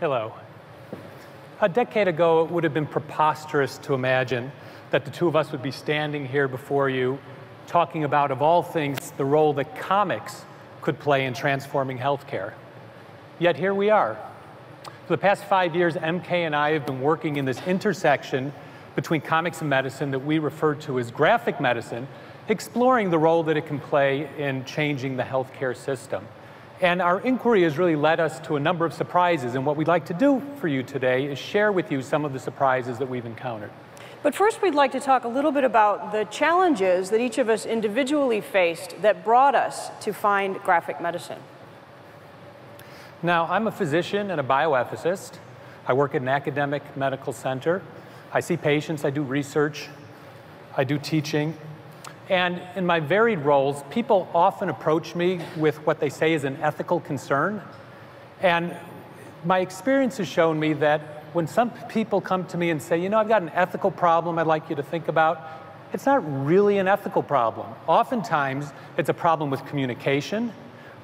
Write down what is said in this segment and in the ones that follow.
Hello. A decade ago, it would have been preposterous to imagine that the two of us would be standing here before you talking about, of all things, the role that comics could play in transforming healthcare. Yet here we are. For the past five years, MK and I have been working in this intersection between comics and medicine that we refer to as graphic medicine, exploring the role that it can play in changing the healthcare system. And our inquiry has really led us to a number of surprises. And what we'd like to do for you today is share with you some of the surprises that we've encountered. But first, we'd like to talk a little bit about the challenges that each of us individually faced that brought us to find graphic medicine. Now, I'm a physician and a bioethicist. I work at an academic medical center. I see patients, I do research, I do teaching, and in my varied roles, people often approach me with what they say is an ethical concern. And my experience has shown me that when some people come to me and say, you know, I've got an ethical problem I'd like you to think about, it's not really an ethical problem. Oftentimes, it's a problem with communication,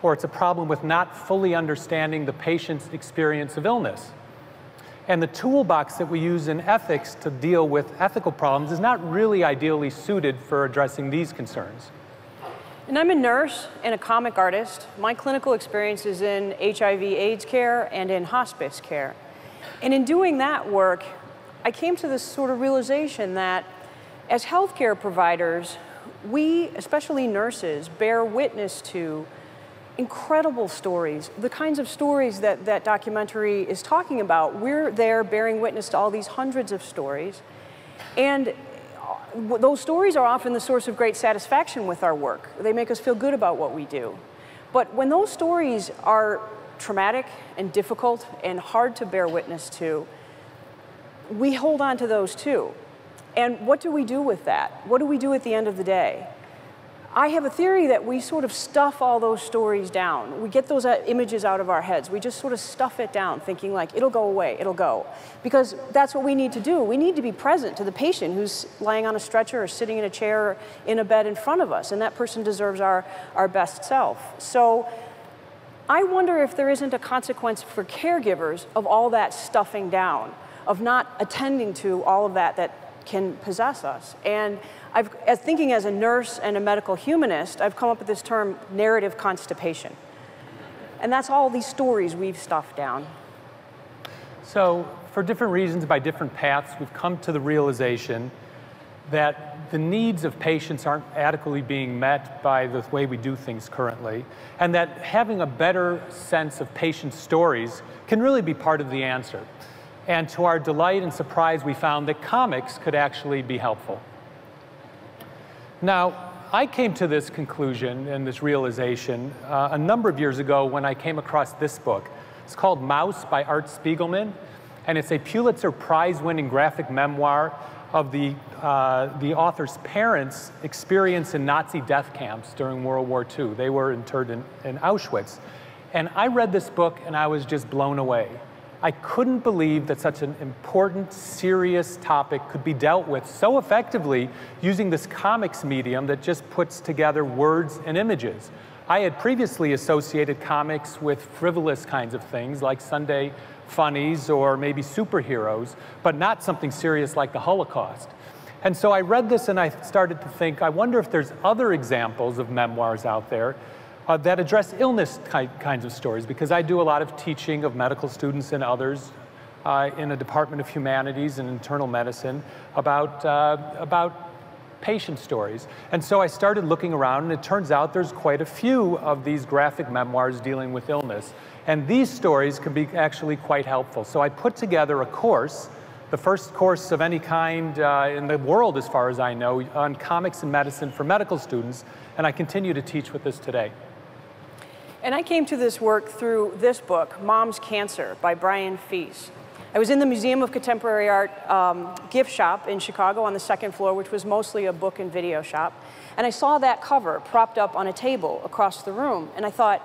or it's a problem with not fully understanding the patient's experience of illness. And the toolbox that we use in ethics to deal with ethical problems is not really ideally suited for addressing these concerns. And I'm a nurse and a comic artist. My clinical experience is in HIV AIDS care and in hospice care. And in doing that work, I came to this sort of realization that as healthcare providers, we, especially nurses, bear witness to incredible stories, the kinds of stories that that documentary is talking about. We're there bearing witness to all these hundreds of stories. And uh, those stories are often the source of great satisfaction with our work. They make us feel good about what we do. But when those stories are traumatic and difficult and hard to bear witness to, we hold on to those too. And what do we do with that? What do we do at the end of the day? I have a theory that we sort of stuff all those stories down. We get those uh, images out of our heads. We just sort of stuff it down, thinking like, it'll go away, it'll go. Because that's what we need to do. We need to be present to the patient who's lying on a stretcher or sitting in a chair or in a bed in front of us, and that person deserves our, our best self. So I wonder if there isn't a consequence for caregivers of all that stuffing down, of not attending to all of that that can possess us. And I've, as thinking as a nurse and a medical humanist, I've come up with this term, narrative constipation. And that's all these stories we've stuffed down. So for different reasons, by different paths, we've come to the realization that the needs of patients aren't adequately being met by the way we do things currently, and that having a better sense of patient stories can really be part of the answer. And to our delight and surprise, we found that comics could actually be helpful. Now, I came to this conclusion and this realization uh, a number of years ago when I came across this book. It's called Maus by Art Spiegelman, and it's a Pulitzer Prize winning graphic memoir of the, uh, the author's parents' experience in Nazi death camps during World War II. They were interred in, in Auschwitz. And I read this book and I was just blown away. I couldn't believe that such an important, serious topic could be dealt with so effectively using this comics medium that just puts together words and images. I had previously associated comics with frivolous kinds of things like Sunday funnies or maybe superheroes, but not something serious like the Holocaust. And so I read this and I started to think, I wonder if there's other examples of memoirs out there uh, that address illness kinds of stories because I do a lot of teaching of medical students and others uh, in the Department of Humanities and Internal Medicine about, uh, about patient stories. And so I started looking around and it turns out there's quite a few of these graphic memoirs dealing with illness. And these stories can be actually quite helpful. So I put together a course the first course of any kind uh, in the world, as far as I know, on comics and medicine for medical students, and I continue to teach with this today. And I came to this work through this book, Mom's Cancer by Brian Fies. I was in the Museum of Contemporary Art um, gift shop in Chicago on the second floor, which was mostly a book and video shop. And I saw that cover propped up on a table across the room. And I thought,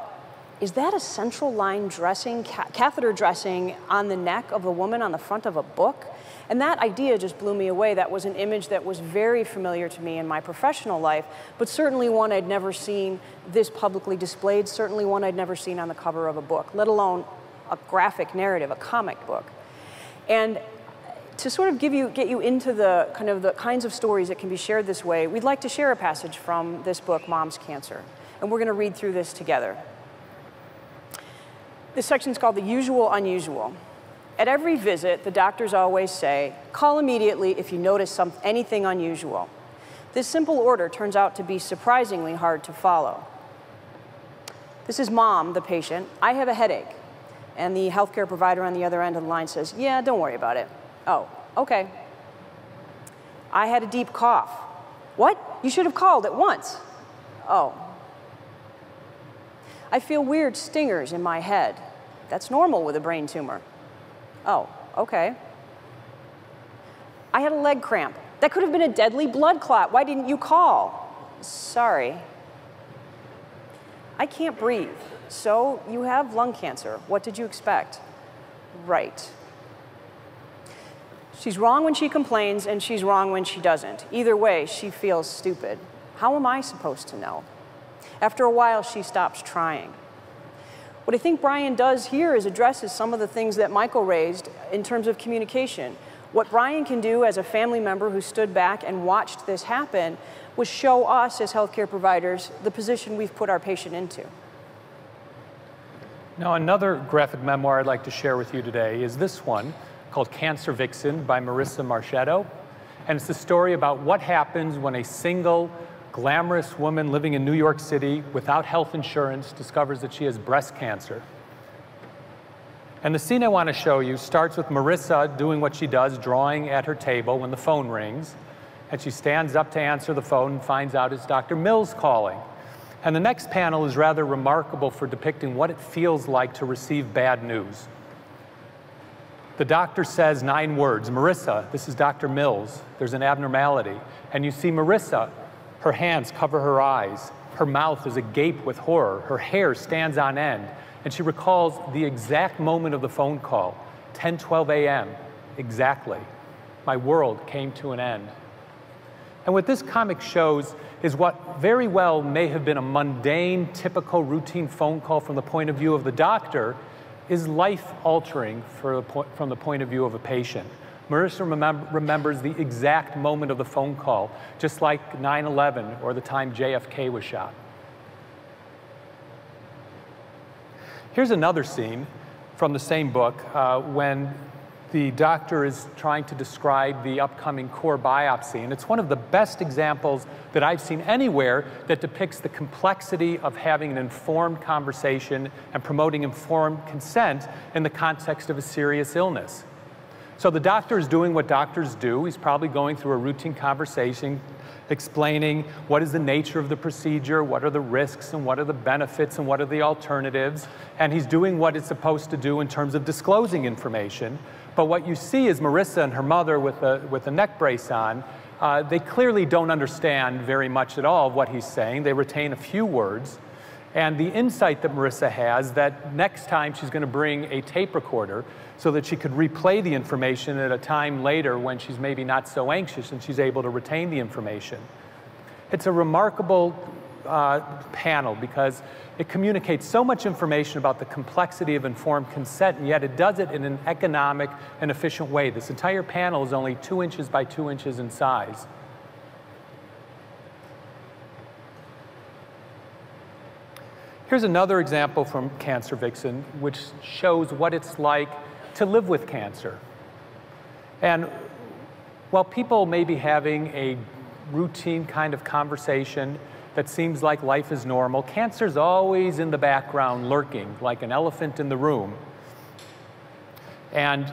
is that a central line dressing, catheter dressing on the neck of a woman on the front of a book? And that idea just blew me away. That was an image that was very familiar to me in my professional life, but certainly one I'd never seen this publicly displayed, certainly one I'd never seen on the cover of a book, let alone a graphic narrative, a comic book. And to sort of give you, get you into the kind of the kinds of stories that can be shared this way, we'd like to share a passage from this book, Mom's Cancer. And we're going to read through this together. This section is called The Usual Unusual. At every visit, the doctors always say, call immediately if you notice some, anything unusual. This simple order turns out to be surprisingly hard to follow. This is mom, the patient. I have a headache. And the healthcare provider on the other end of the line says, yeah, don't worry about it. Oh, okay. I had a deep cough. What? You should have called at once. Oh. I feel weird stingers in my head. That's normal with a brain tumor. Oh, okay. I had a leg cramp. That could have been a deadly blood clot. Why didn't you call? Sorry. I can't breathe. So you have lung cancer. What did you expect? Right. She's wrong when she complains, and she's wrong when she doesn't. Either way, she feels stupid. How am I supposed to know? After a while, she stops trying. What I think Brian does here is addresses some of the things that Michael raised in terms of communication. What Brian can do as a family member who stood back and watched this happen was show us as healthcare providers the position we've put our patient into. Now, another graphic memoir I'd like to share with you today is this one called Cancer Vixen by Marisa Marchetto. And it's the story about what happens when a single glamorous woman living in New York City without health insurance discovers that she has breast cancer. And the scene I want to show you starts with Marisa doing what she does, drawing at her table when the phone rings. And she stands up to answer the phone and finds out it's Dr. Mills calling. And the next panel is rather remarkable for depicting what it feels like to receive bad news. The doctor says nine words Marisa, this is Dr. Mills. There's an abnormality. And you see Marisa, her hands cover her eyes. Her mouth is agape with horror. Her hair stands on end. And she recalls the exact moment of the phone call 10 12 a.m. Exactly. My world came to an end. And what this comic shows is what very well may have been a mundane, typical, routine phone call from the point of view of the doctor is life altering from the point of view of a patient. Marisa remem remembers the exact moment of the phone call, just like 9 11 or the time JFK was shot. Here's another scene from the same book uh, when the doctor is trying to describe the upcoming core biopsy. And it's one of the best examples that I've seen anywhere that depicts the complexity of having an informed conversation and promoting informed consent in the context of a serious illness. So the doctor is doing what doctors do. He's probably going through a routine conversation, explaining what is the nature of the procedure, what are the risks, and what are the benefits, and what are the alternatives. And he's doing what it's supposed to do in terms of disclosing information. But what you see is Marisa and her mother with a, with a neck brace on. Uh, they clearly don't understand very much at all of what he's saying. They retain a few words. And the insight that Marisa has that next time she's going to bring a tape recorder so that she could replay the information at a time later when she's maybe not so anxious and she's able to retain the information. It's a remarkable uh, panel because it communicates so much information about the complexity of informed consent, and yet it does it in an economic and efficient way. This entire panel is only two inches by two inches in size. Here's another example from Cancer Vixen, which shows what it's like to live with cancer. And while people may be having a routine kind of conversation that seems like life is normal, cancer's always in the background lurking, like an elephant in the room. And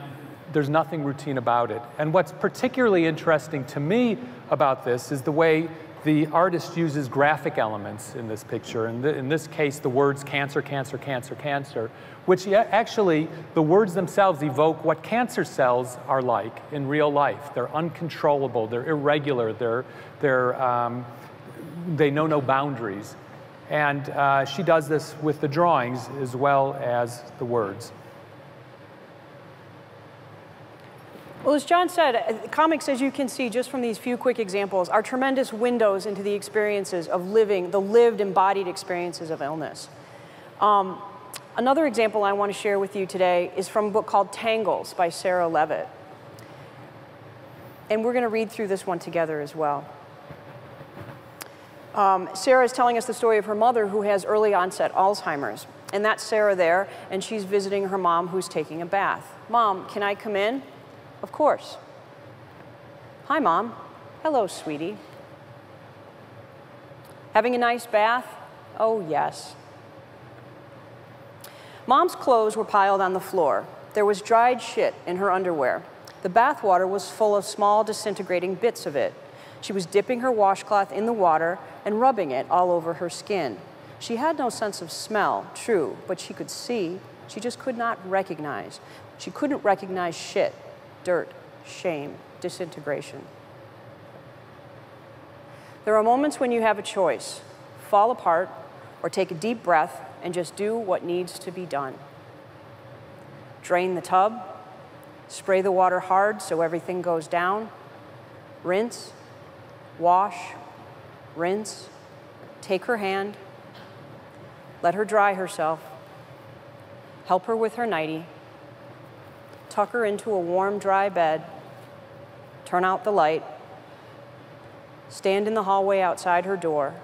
there's nothing routine about it. And what's particularly interesting to me about this is the way the artist uses graphic elements in this picture. In, the, in this case, the words cancer, cancer, cancer, cancer, which actually, the words themselves evoke what cancer cells are like in real life. They're uncontrollable, they're irregular, they're, they're, um, they know no boundaries. And uh, she does this with the drawings as well as the words. Well, as John said, uh, comics, as you can see just from these few quick examples, are tremendous windows into the experiences of living, the lived embodied experiences of illness. Um, Another example I want to share with you today is from a book called Tangles by Sarah Leavitt. And we're going to read through this one together as well. Um, Sarah is telling us the story of her mother who has early onset Alzheimer's. And that's Sarah there, and she's visiting her mom who's taking a bath. Mom, can I come in? Of course. Hi, Mom. Hello, sweetie. Having a nice bath? Oh, yes. Mom's clothes were piled on the floor. There was dried shit in her underwear. The bathwater was full of small disintegrating bits of it. She was dipping her washcloth in the water and rubbing it all over her skin. She had no sense of smell, true, but she could see. She just could not recognize. She couldn't recognize shit, dirt, shame, disintegration. There are moments when you have a choice fall apart or take a deep breath and just do what needs to be done. Drain the tub, spray the water hard so everything goes down, rinse, wash, rinse, take her hand, let her dry herself, help her with her nightie, tuck her into a warm, dry bed, turn out the light, stand in the hallway outside her door,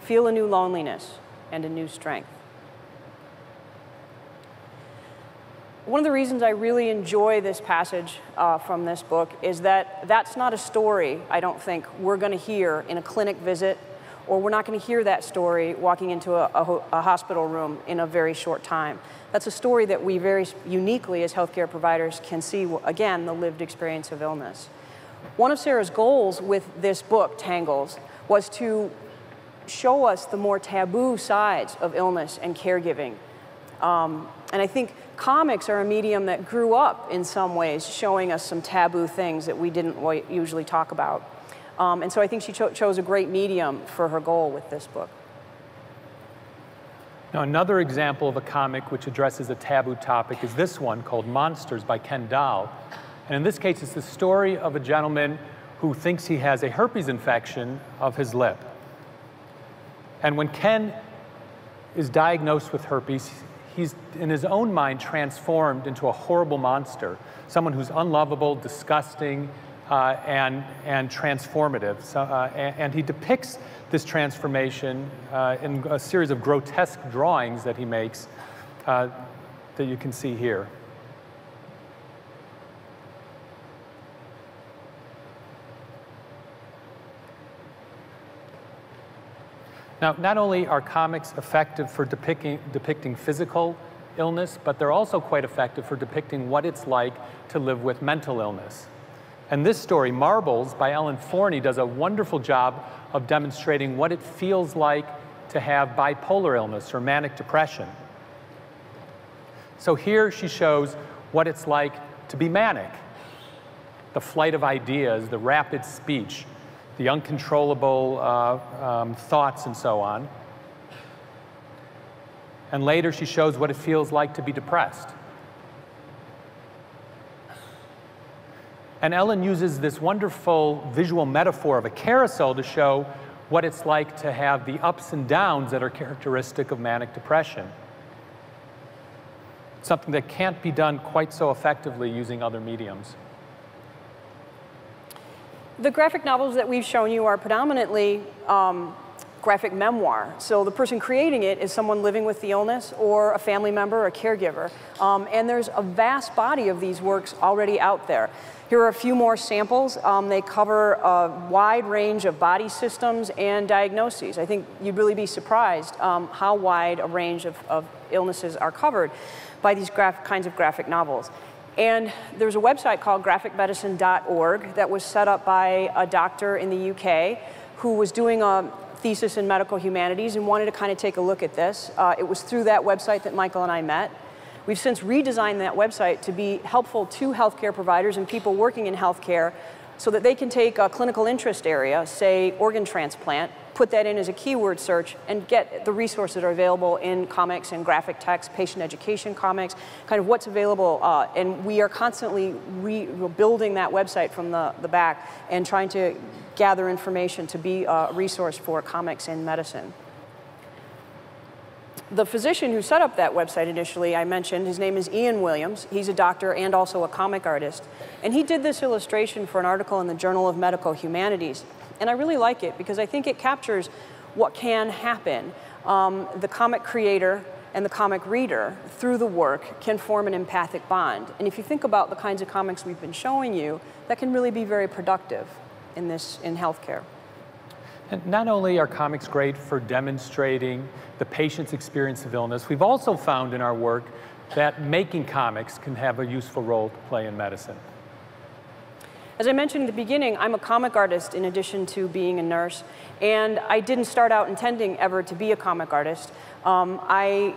feel a new loneliness and a new strength. One of the reasons I really enjoy this passage uh, from this book is that that's not a story, I don't think, we're going to hear in a clinic visit, or we're not going to hear that story walking into a, a, a, hospital room in a very short time. That's a story that we very uniquely as healthcare providers can see, again, the lived experience of illness. One of Sarah's goals with this book, Tangles, was to show us the more taboo sides of illness and caregiving. Um, and I think comics are a medium that grew up in some ways, showing us some taboo things that we didn't usually talk about. Um, and so I think she cho chose a great medium for her goal with this book. Now, another example of a comic which addresses a taboo topic is this one called Monsters by Ken Dahl. And in this case, it's the story of a gentleman who thinks he has a herpes infection of his lip. And when Ken is diagnosed with herpes, he's in his own mind transformed into a horrible monster, someone who's unlovable, disgusting, uh, and, and transformative. So, uh, and, and, he depicts this transformation uh, in a series of grotesque drawings that he makes uh, that you can see here. Now, not only are comics effective for depicting, depicting physical illness, but they're also quite effective for depicting what it's like to live with mental illness. And this story, Marbles by Ellen Forney, does a wonderful job of demonstrating what it feels like to have bipolar illness or manic depression. So here she shows what it's like to be manic the flight of ideas, the rapid speech, the uncontrollable uh, um, thoughts and so on. And later she shows what it feels like to be depressed. And Ellen uses this wonderful visual metaphor of a carousel to show what it's like to have the ups and downs that are characteristic of manic depression. Something that can't be done quite so effectively using other mediums. The graphic novels that we've shown you are predominantly um, graphic memoir. So the person creating it is someone living with the illness or a family member, or a caregiver. Um, and there's a vast body of these works already out there. Here are a few more samples. Um, they cover a wide range of body systems and diagnoses. I think you'd really be surprised um, how wide a range of, of illnesses are covered by these kinds of graphic novels. And there's a website called graphicmedicine.org that was set up by a doctor in the UK who was doing a thesis in medical humanities and wanted to kind of take a look at this. Uh, it was through that website that Michael and I met. We've since redesigned that website to be helpful to healthcare providers and people working in healthcare so that they can take a clinical interest area, say organ transplant, put that in as a keyword search and get the resources that are available in comics and graphic text, patient education comics, kind of what's available. Uh, and we are constantly rebuilding that website from the, the back and trying to gather information to be a resource for comics in medicine. The physician who set up that website initially, I mentioned, his name is Ian Williams. He's a doctor and also a comic artist. And he did this illustration for an article in the Journal of Medical Humanities. And I really like it because I think it captures what can happen. Um, the comic creator and the comic reader, through the work, can form an empathic bond. And if you think about the kinds of comics we've been showing you, that can really be very productive in this in healthcare. And not only are comics great for demonstrating the patient's experience of illness, we've also found in our work that making comics can have a useful role to play in medicine. As I mentioned in the beginning, I'm a comic artist in addition to being a nurse, and I didn't start out intending ever to be a comic artist. Um, I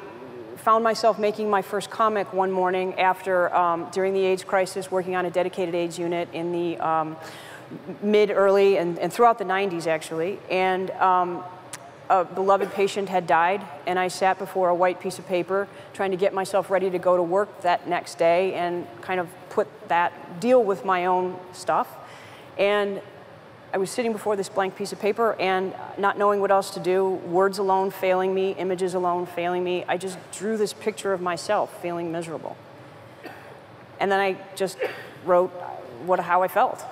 found myself making my first comic one morning after, um, during the AIDS crisis, working on a dedicated AIDS unit in the um, mid, early, and, and, throughout the 90s actually. And um, a beloved patient had died, and I sat before a white piece of paper trying to get myself ready to go to work that next day and kind of put that, deal with my own stuff. And I was sitting before this blank piece of paper and not knowing what else to do, words alone failing me, images alone failing me. I just drew this picture of myself feeling miserable. And then I just wrote what, how I felt.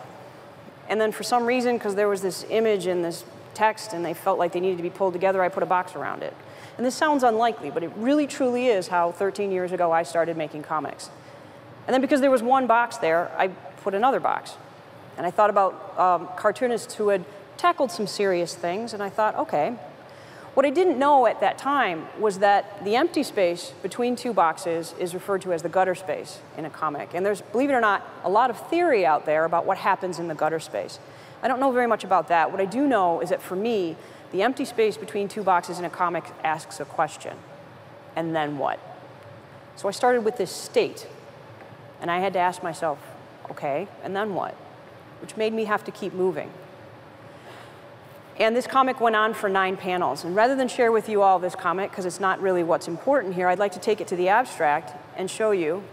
And then for some reason, because there was this image and this text and they felt like they needed to be pulled together, I put a box around it. And this sounds unlikely, but it really truly is how 13 years ago I started making comics. And then because there was one box there, I put another box. And I thought about um, cartoonists who had tackled some serious things, and I thought, okay. What I didn't know at that time was that the empty space between two boxes is referred to as the gutter space in a comic. And there's, believe it or not, a lot of theory out there about what happens in the gutter space. I don't know very much about that. What I do know is that for me, the empty space between two boxes in a comic asks a question. And then what? So I started with this state and I had to ask myself, okay, and then what? Which made me have to keep moving. And this comic went on for nine panels. And rather than share with you all this comic, because it's not really what's important here, I'd like to take it to the abstract and show you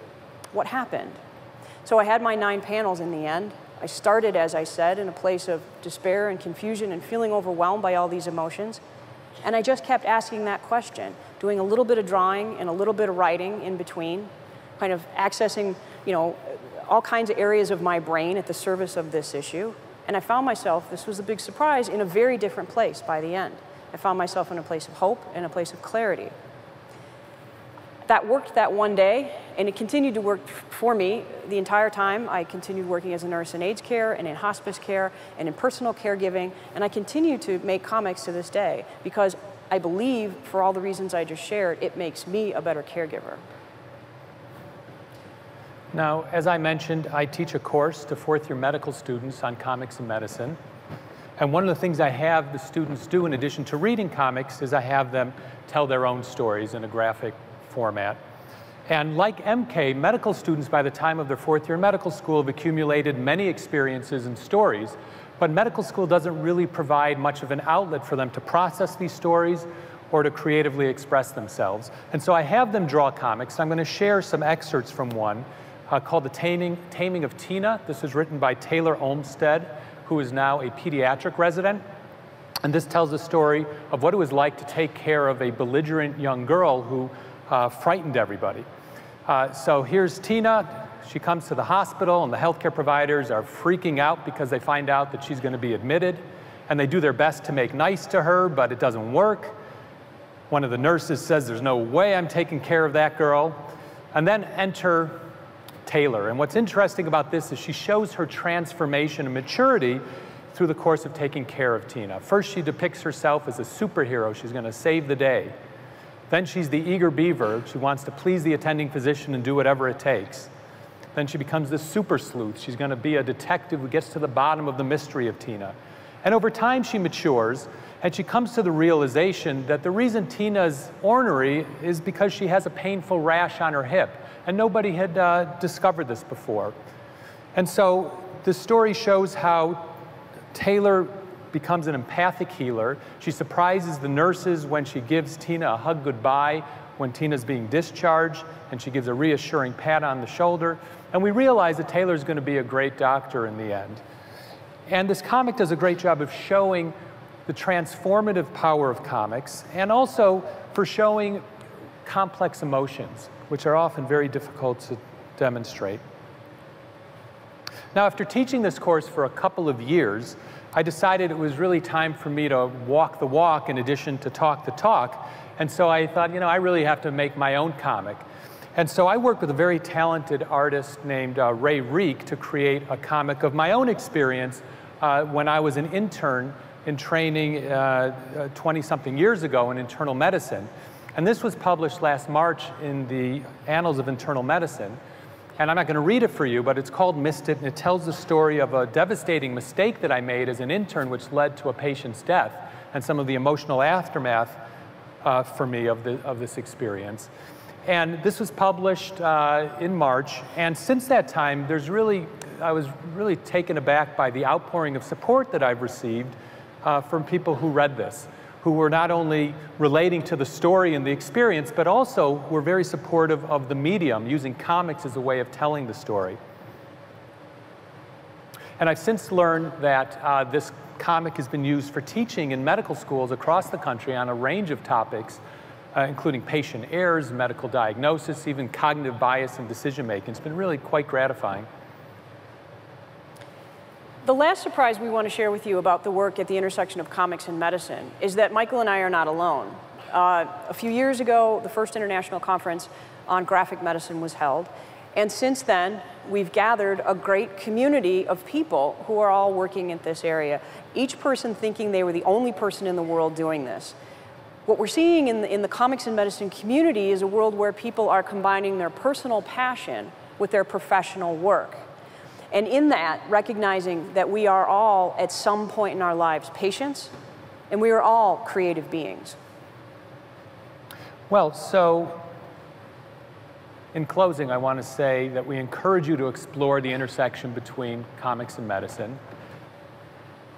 what happened. So I had my nine panels in the end. I started, as I said, in a place of despair and confusion and feeling overwhelmed by all these emotions. And I just kept asking that question, doing a little bit of drawing and a little bit of writing in between, kind of accessing you know, all kinds of areas of my brain at the service of this issue. And I found myself, this was a big surprise, in a very different place by the end. I found myself in a place of hope and a place of clarity. That worked that one day, and it continued to work for me the entire time. I continued working as a nurse in AIDS care and in hospice care and in personal caregiving, and I continue to make comics to this day because I believe, for all the reasons I just shared, it makes me a better caregiver. Now, as I mentioned, I teach a course to fourth year medical students on comics and medicine. And one of the things I have the students do in addition to reading comics is I have them tell their own stories in a graphic format. And like MK, medical students by the time of their fourth year medical school have accumulated many experiences and stories, but medical school doesn't really provide much of an outlet for them to process these stories or to creatively express themselves. And so I have them draw comics. I'm going to share some excerpts from one uh, called The Taming, Taming of Tina. This was written by Taylor Olmsted, who is now a pediatric resident. And this tells the story of what it was like to take care of a belligerent young girl who uh, frightened everybody. Uh, so here's Tina. She comes to the hospital, and the healthcare providers are freaking out because they find out that she's going to be admitted. And they do their best to make nice to her, but it doesn't work. One of the nurses says, There's no way I'm taking care of that girl. And then enter Taylor. And what's interesting about this is she shows her transformation and maturity through the course of taking care of Tina. First, she depicts herself as a superhero. She's going to save the day. Then she's the eager beaver. She wants to please the attending physician and do whatever it takes. Then she becomes the super sleuth. She's going to be a detective who gets to the bottom of the mystery of Tina. And over time, she matures and she comes to the realization that the reason Tina's ornery is because she has a painful rash on her hip and nobody had uh, discovered this before. And so the story shows how Taylor becomes an empathic healer. She surprises the nurses when she gives Tina a hug goodbye when Tina's being discharged, and she gives a reassuring pat on the shoulder. And we realize that Taylor's going to be a great doctor in the end. And this comic does a great job of showing the transformative power of comics and also for showing complex emotions, which are often very difficult to demonstrate. Now, after teaching this course for a couple of years, I decided it was really time for me to walk the walk in addition to talk the talk. And so I thought, you know, I really have to make my own comic. And so I worked with a very talented artist named uh, Ray Rieck to create a comic of my own experience uh, when I was an intern in training 20 uh, something years ago in internal medicine. And this was published last March in the Annals of Internal Medicine. And I'm not going to read it for you, but it's called Missed It, and it tells the story of a devastating mistake that I made as an intern, which led to a patient's death, and some of the emotional aftermath uh, for me of, the, of this experience. And this was published uh, in March, and since that time, there's really, I was really taken aback by the outpouring of support that I've received uh, from people who read this who were not only relating to the story and the experience, but also were very supportive of the medium, using comics as a way of telling the story. And I've since learned that uh, this comic has been used for teaching in medical schools across the country on a range of topics, uh, including patient errors, medical diagnosis, even cognitive bias and decision making. It's been really quite gratifying. The last surprise we want to share with you about the work at the intersection of comics and medicine is that Michael and I are not alone. Uh, a few years ago, the first international conference on graphic medicine was held. And since then, we've gathered a great community of people who are all working in this area, each person thinking they were the only person in the world doing this. What we're seeing in the, in the comics and medicine community is a world where people are combining their personal passion with their professional work. And in that, recognizing that we are all, at some point in our lives, patients, and we are all creative beings. Well, so in closing, I want to say that we encourage you to explore the intersection between comics and medicine.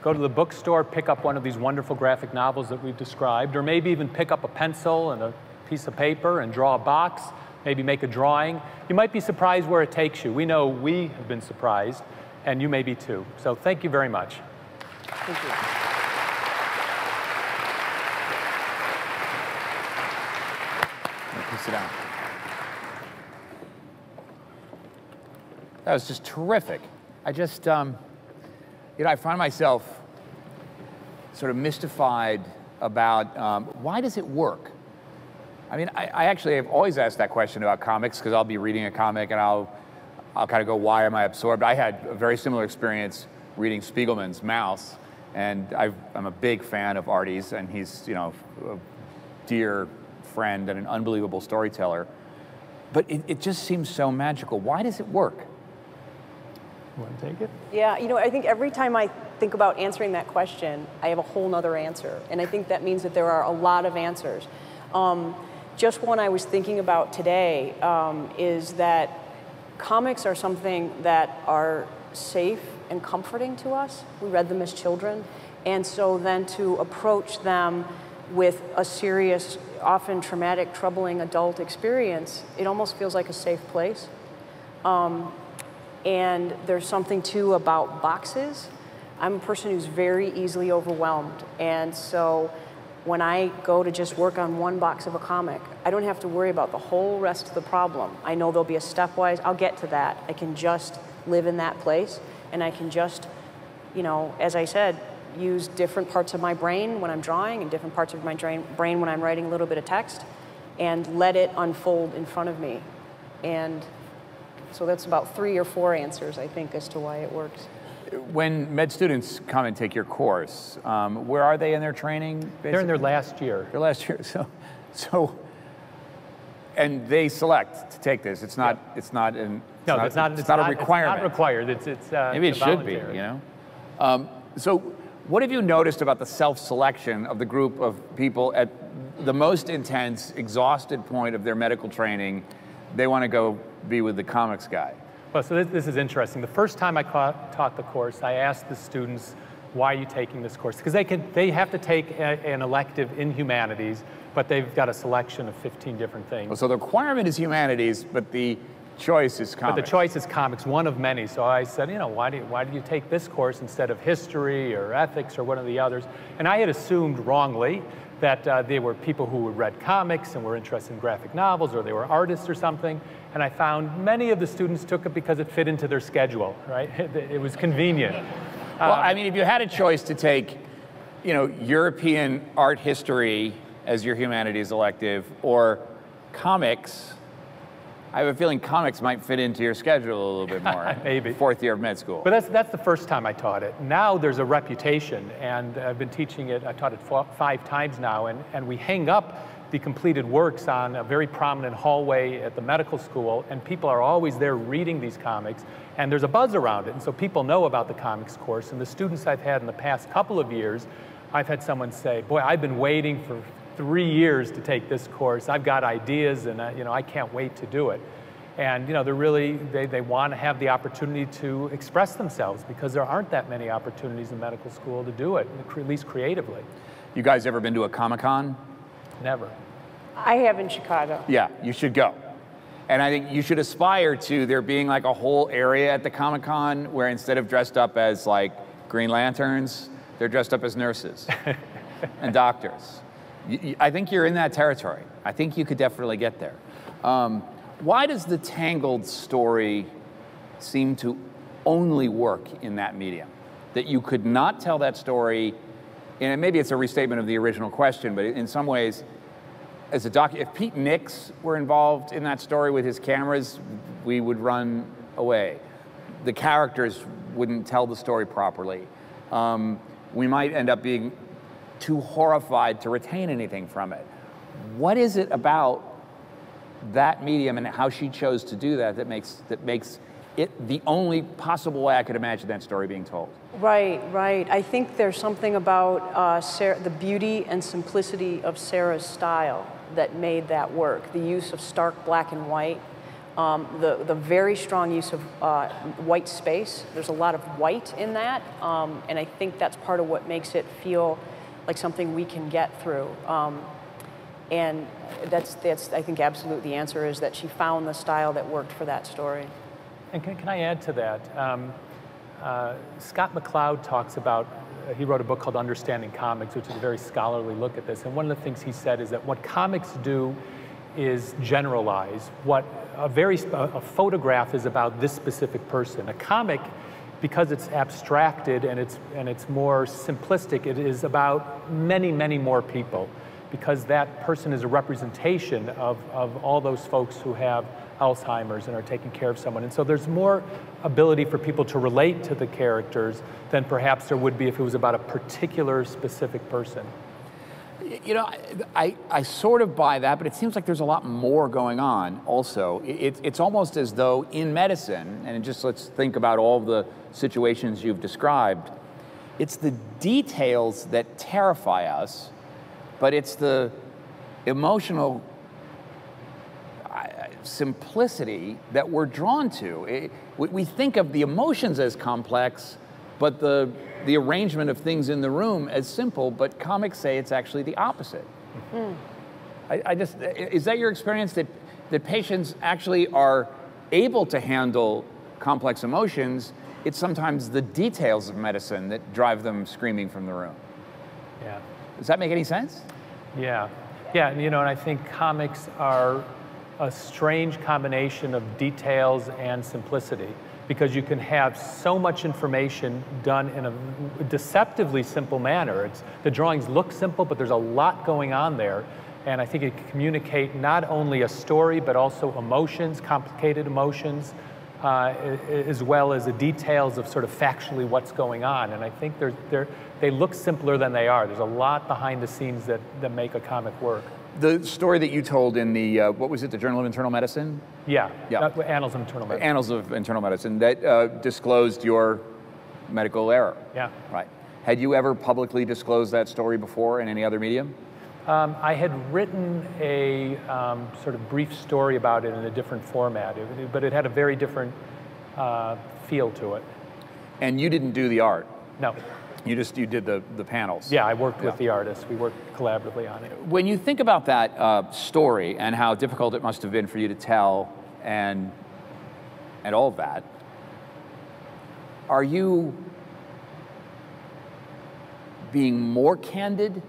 Go to the bookstore, pick up one of these wonderful graphic novels that we've described, or maybe even pick up a pencil and a piece of paper and draw a box maybe make a drawing. You might be surprised where it takes you. We know we have been surprised, and you may be too. So thank you very much. Thank you. You sit down. That was just terrific. I just, um, you know, I find myself sort of mystified about um, why does it work? I mean, I, I actually have always asked that question about comics because I'll be reading a comic and I'll, I'll kind of go, why am I absorbed? I had a very similar experience reading Spiegelman's Maus, and i am a big fan of Artie's, and he's, you know, a dear friend and an unbelievable storyteller. But it, it just seems so magical. Why does it work? You want to take it? Yeah, you know, I think every time I think about answering that question, I have a whole nother answer. And I think that means that there are a lot of answers. Um, just one I was thinking about today um, is that comics are something that are safe and comforting to us. We read them as children. And so then to approach them with a serious, often traumatic, troubling adult experience, it almost feels like a safe place. Um, and there's something too about boxes. I'm a person who's very easily overwhelmed. And so when I go to just work on one box of a comic, I don't have to worry about the whole rest of the problem. I know there'll be a stepwise, I'll get to that. I can just live in that place and I can just, you know, as I said, use different parts of my brain when I'm drawing and different parts of my brain when I'm writing a little bit of text and let it unfold in front of me. And so that's about three or four answers, I think, as to why it works. When med students come and take your course, um, where are they in their training? Basically? They're in their last year. Their last year. So, so, and they select to take this. It's not. It's not an. It's no, not, it's not. It's, it's not, not, a requirement. It's not required. It's it's. Uh, Maybe it should be. You know. Um, so, what have you noticed about the self-selection of the group of people at the most intense, exhausted point of their medical training? They want to go be with the comics guy. Well, so this, this is interesting. The first time I taught the course, I asked the students, why are you taking this course? Because they, can, they have to take a, an elective in humanities, but they've got a selection of 15 different things. So the requirement is humanities, but the choice is comics. But the choice is comics, one of many. So I said, you know, why, do you, why did you take this course instead of history or ethics or one of the others? And I had assumed wrongly that uh, they were people who read comics and were interested in graphic novels or they were artists or something. And I found many of the students took it because it fit into their schedule, right? It was convenient. Well, um, I mean, if you had a choice to take, you know, European art history as your humanities elective or comics, I have a feeling comics might fit into your schedule a little bit more. Maybe. Fourth year of med school. But that's, that's the first time I taught it. Now there's a reputation, and I've been teaching it, I taught it five times now, and, and we hang up the completed works on a very prominent hallway at the medical school, and people are always there reading these comics, and there's a buzz around it. And so people know about the comics course, and the students I've had in the past couple of years, I've had someone say, boy, I've been waiting for three years to take this course. I've got ideas and, uh, you know, I can't wait to do it. And, you know, they're really, they, they want to have the opportunity to express themselves because there aren't that many opportunities in medical school to do it, at least creatively. You guys ever been to a Comic-Con? Never. I have in Chicago. Yeah, you should go. And I think you should aspire to there being like a whole area at the Comic Con where instead of dressed up as like Green Lanterns, they're dressed up as nurses and doctors. I think you're in that territory. I think you could definitely get there. Um, why does the Tangled story seem to only work in that medium? That you could not tell that story, and maybe it's a restatement of the original question, but in some ways, as a doc, if Pete Nicks were involved in that story with his cameras, we would run away. The characters wouldn't tell the story properly. Um, we might end up being too horrified to retain anything from it. What is it about that medium and how she chose to do that that makes that makes it the only possible way I could imagine that story being told? Right, right. I think there's something about uh, Sarah, the beauty and simplicity of Sarah's style that made that work. The use of stark black and white, um, the, the very strong use of uh, white space. There's a lot of white in that, um, and I think that's part of what makes it feel like something we can get through. Um, and that's, that's, I think, absolute the answer is that she found the style that worked for that story. And can, can I add to that? Um, uh, Scott McCloud talks about, uh, he wrote a book called Understanding Comics, which is a very scholarly look at this. And one of the things he said is that what comics do is generalize. What a very, a photograph is about this specific person. A comic because it's abstracted and it's, and it's more simplistic, it is about many, many more people because that person is a representation of, of all those folks who have Alzheimer's and are taking care of someone. And so there's more ability for people to relate to the characters than perhaps there would be if it was about a particular specific person. You know, I, I sort of buy that, but it seems like there's a lot more going on also. It, it's almost as though in medicine, and just let's think about all the situations you've described, it's the details that terrify us but it's the emotional simplicity that we're drawn to. It, we think of the emotions as complex, but the, the arrangement of things in the room as simple, but comics say it's actually the opposite. Mm. I, I just, is that your experience that, that patients actually are able to handle complex emotions? It's sometimes the details of medicine that drive them screaming from the room. Yeah. Does that make any sense? Yeah. Yeah, and you know, and I think comics are a strange combination of details and simplicity because you can have so much information done in a deceptively simple manner. It's, the drawings look simple, but there's a lot going on there. And I think it can communicate not only a story, but also emotions, complicated emotions, uh, as well as the details of sort of factually what's going on. And I think they're, they're, they look simpler than they are. There's a lot behind the scenes that, that make a comic work. The story that you told in the, uh, what was it, the Journal of Internal Medicine? Yeah, yeah. Uh, Annals of Internal Medicine. Annals of Internal Medicine, that uh, disclosed your medical error. Yeah. Right. Had you ever publicly disclosed that story before in any other medium? Um, I had written a um, sort of brief story about it in a different format, it, but it had a very different uh, feel to it. And you didn't do the art? No. You just you did the, the panels. Yeah, I worked yeah. with the artists. We worked collaboratively on it. When you think about that uh, story and how difficult it must have been for you to tell, and and all of that. Are you being more candid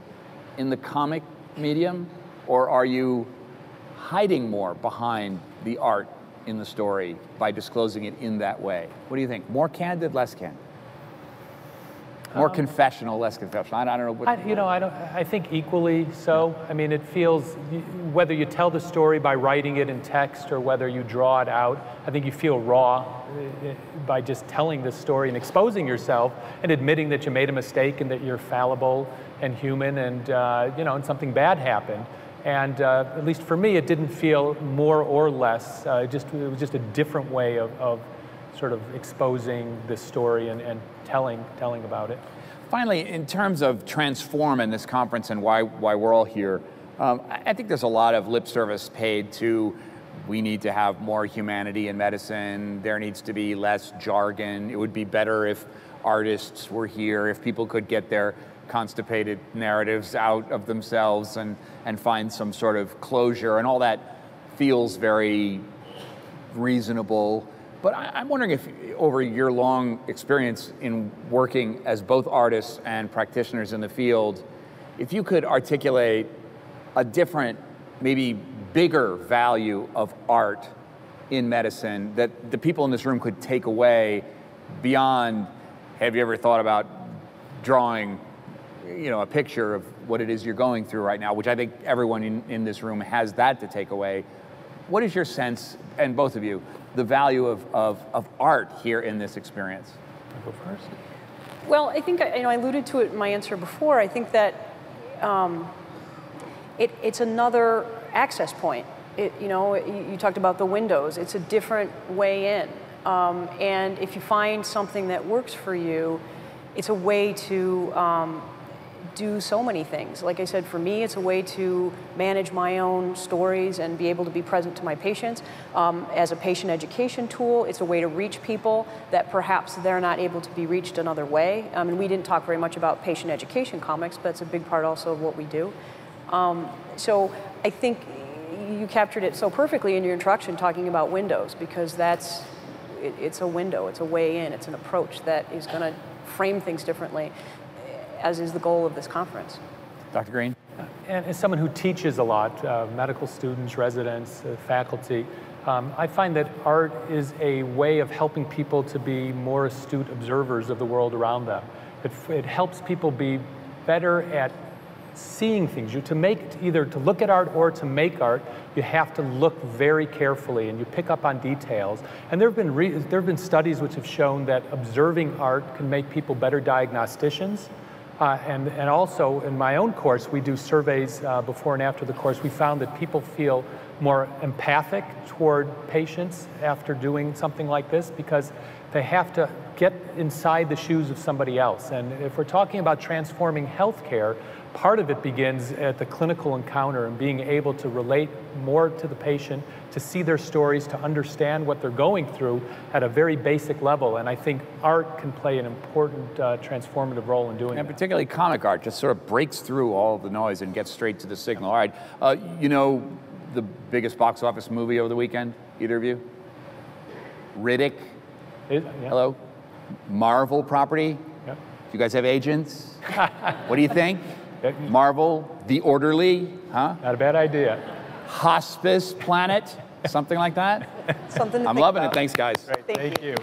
in the comic medium, or are you hiding more behind the art in the story by disclosing it in that way? What do you think? More candid, less candid? More um, confessional, less confessional. I, I don't know. What, I, you know, I don't. I think equally so. I mean, it feels whether you tell the story by writing it in text or whether you draw it out. I think you feel raw uh, by just telling the story and exposing yourself and admitting that you made a mistake and that you're fallible and human and uh, you know, and something bad happened. And uh, at least for me, it didn't feel more or less. Uh, just it was just a different way of, of sort of exposing this story and, and telling, telling about it. Finally, in terms of transform in this conference and why, why we're all here, um, I think there's a lot of lip service paid to we need to have more humanity in medicine, there needs to be less jargon, it would be better if artists were here, if people could get their constipated narratives out of themselves and, and find some sort of closure, and all that feels very reasonable. But I, am wondering if, over your long experience in working as both artists and practitioners in the field, if you could articulate a different, maybe bigger value of art in medicine that the people in this room could take away beyond have you ever thought about drawing you know a picture of what it is you're going through right now which i think everyone in, in this room has that to take away what is your sense and both of you the value of, of, of art here in this experience? I'll go first. Well, I think you know I alluded to it in my answer before. I think that um, it, it's another access point. It, you know, you, you, talked about the windows. It's a different way in, um, and if you find something that works for you, it's a way to um, do so many things. Like I said, for me, it's a way to manage my own stories and be able to be present to my patients. Um, as a patient education tool, it's a way to reach people that perhaps they're not able to be reached another way. And we didn't talk very much about patient education comics, but it's a big part also of what we do. Um, so I think you captured it so perfectly in your introduction talking about windows because that's it, it's a window, it's a way in, it's an approach that is going to frame things differently as is the goal of this conference. Dr. Green? And as someone who teaches a lot, uh, medical students, residents, uh, faculty, um, I find that art is a way of helping people to be more astute observers of the world around them. It, it helps people be better at seeing things. You to make either to look at art or to make art, you have to look very carefully and you pick up on details. And there have been there have been studies which have shown that observing art can make people better diagnosticians uh, and, and also in my own course, we do surveys uh, before and after the course. We found that people feel more empathic toward patients after doing something like this because they have to get inside the shoes of somebody else. And if we're talking about transforming healthcare, part of it begins at the clinical encounter and being able to relate more to the patient, to see their stories, to understand what they're going through at a very basic level. And I think art can play an important uh, transformative role in doing and that. particularly comic art just sort of breaks through all the noise and gets straight to the signal. All right, uh, you know the biggest box office movie over the weekend, either of you? Riddick. It, yeah. Hello? Marvel property? Do You guys have agents? what do you think? Marvel, The Orderly, huh? Not a bad idea. Hospice Planet, something like that. Something I'm loving about. it. Thanks, guys. Great. Thank, Thank you. you.